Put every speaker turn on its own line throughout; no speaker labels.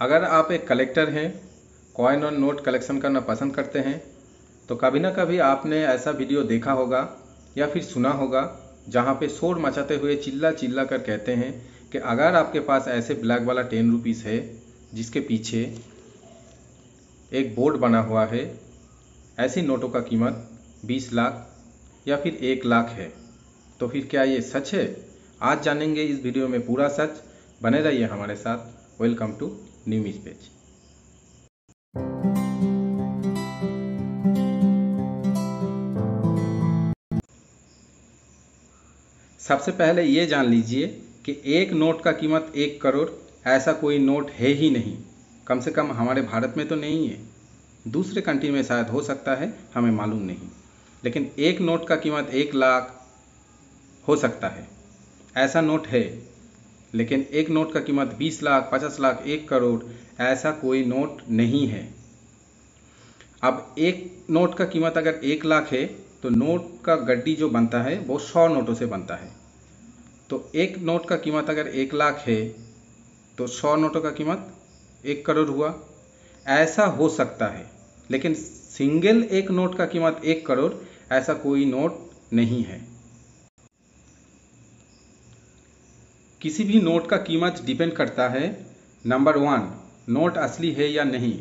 अगर आप एक कलेक्टर हैं कॉइन और नोट कलेक्शन करना पसंद करते हैं तो कभी ना कभी आपने ऐसा वीडियो देखा होगा या फिर सुना होगा, जहाँ पे शोर मचाते हुए चिल्ला चिल्ला कर कहते हैं कि अगर आपके पास ऐसे ब्लैक वाला टेन रुपीज़ है, जिसके पीछे एक बोर्ड बना हुआ है, ऐसी नोटों का कीमत 20 लाख या फिर एक लाख है। तो फिर क्या ये सच है? आज जानेंगे इस वीडियो में पूरा सच। बने रहिए हमारे साथ। वेलकम टू न्यूज़ पेज सबसे पहले ये जान लीजिए कि एक नोट का कीमत एक करोड़, ऐसा कोई नोट है ही नहीं। कम से कम हमारे भारत में तो नहीं है। दूसरे कंट्री में शायद हो सकता है, हमें मालूम नहीं। लेकिन एक नोट का कीमत एक लाख हो सकता है। ऐसा नोट है। लेकिन एक नोट का कीमत 20 लाख 50 लाख, एक करोड़, ऐसा कोई नोट नहीं है। अब एक नोट का कीमत अगर एक लाख है तो नोट का गड्डी जो बनता है, वो सौ नोटों से बनता है। तो एक नोट का कीमत अगर एक लाख है तो सौ नोटों का कीमत एक करोड़ हुआ। ऐसा हो सकता है, लेकिन सिंगल एक नोट का कीमत एक करोड़, ऐसा कोई नोट नहीं है। किसी भी नोट का कीमत डिपेंड करता है नंबर वन नोट असली है या नहीं।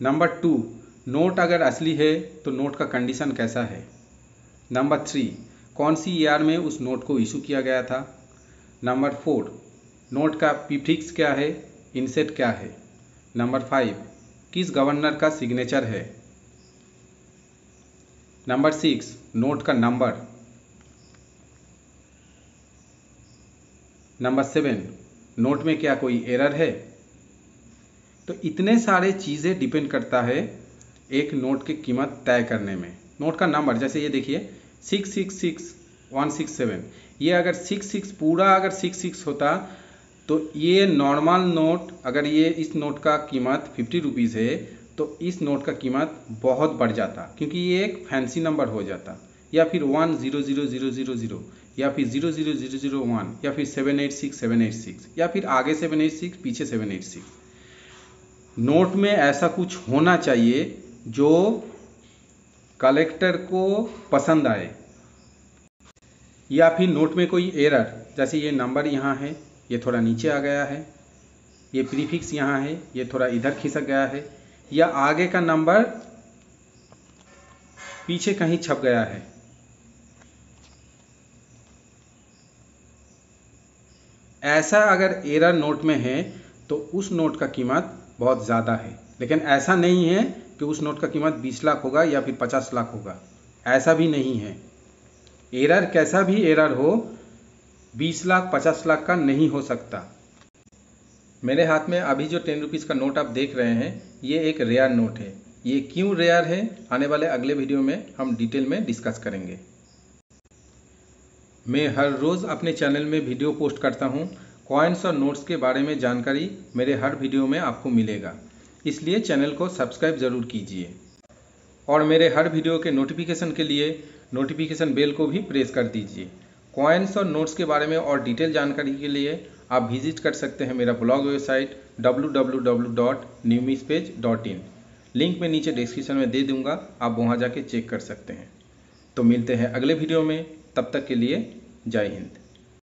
नंबर टू नोट अगर असली है तो नोट का कंडीशन कैसा है। नंबर थ्री कौन सी ईयर में उस नोट को इशू किया गया था। नंबर फोर नोट का पीफिक्स क्या है इनसेट क्या है। नंबर फाइव किस गवर्नर का सिग्नेचर है। नंबर सिक्स नोट का नंबर नंबर सेवन नोट में क्या कोई एरर है? तो इतने सारे चीज़ें डिपेंड करता है एक नोट की कीमत तय करने में। नोट का नंबर जैसे ये देखिए six six six one six seven ये अगर सिक्स सिक्स पूरा अगर सिक्स सिक्स होता तो ये नॉर्मल नोट अगर ये इस नोट का कीमत फिफ्टी रुपीज़ है तो इस नोट का कीमत बहुत बढ़ जाता, क्योंकि ये एक फैंसी नंबर हो जाता। या फिर one zero zero zero zero zero या फिर zero zero zero zero one, या फिर seven eight six, seven eight six, या फिर आगे सेवन एट सिक्स, पीछे सेवन एट सिक्स। नोट में ऐसा कुछ होना चाहिए जो कलेक्टर को पसंद आए। या फिर नोट में कोई एरर, जैसे ये नंबर यहाँ है, ये थोड़ा नीचे आ गया है, ये प्रीफिक्स यहाँ है, ये थोड़ा इधर खिसक गया है, या आगे का नंबर पीछे कहीं छप गया है। ऐसा अगर एरर नोट में है तो उस नोट का कीमत बहुत ज़्यादा है। लेकिन ऐसा नहीं है कि उस नोट का कीमत 20 लाख होगा या फिर 50 लाख होगा। ऐसा भी नहीं है। एरर कैसा भी एरर हो 20 लाख 50 लाख का नहीं हो सकता। मेरे हाथ में अभी जो टेन रुपीज़ का नोट आप देख रहे हैं, ये एक रेयर नोट है। ये क्यों रेयर है, आने वाले अगले वीडियो में हम डिटेल में डिस्कस करेंगे। मैं हर रोज़ अपने चैनल में वीडियो पोस्ट करता हूँ। कॉइन्स और नोट्स के बारे में जानकारी मेरे हर वीडियो में आपको मिलेगा। इसलिए चैनल को सब्सक्राइब ज़रूर कीजिए। और मेरे हर वीडियो के नोटिफिकेशन के लिए नोटिफिकेशन बेल को भी प्रेस कर दीजिए। कॉइन्स और नोट्स के बारे में और डिटेल जानकारी के लिए आप विज़िट कर सकते हैं मेरा ब्लॉग वेबसाइट www.newmispage.in लिंक मैं नीचे डिस्क्रिप्शन में दे दूँगा, आप वहाँ जाके चेक कर सकते हैं। तो मिलते हैं अगले वीडियो में। तब तक के लिए जय हिंद।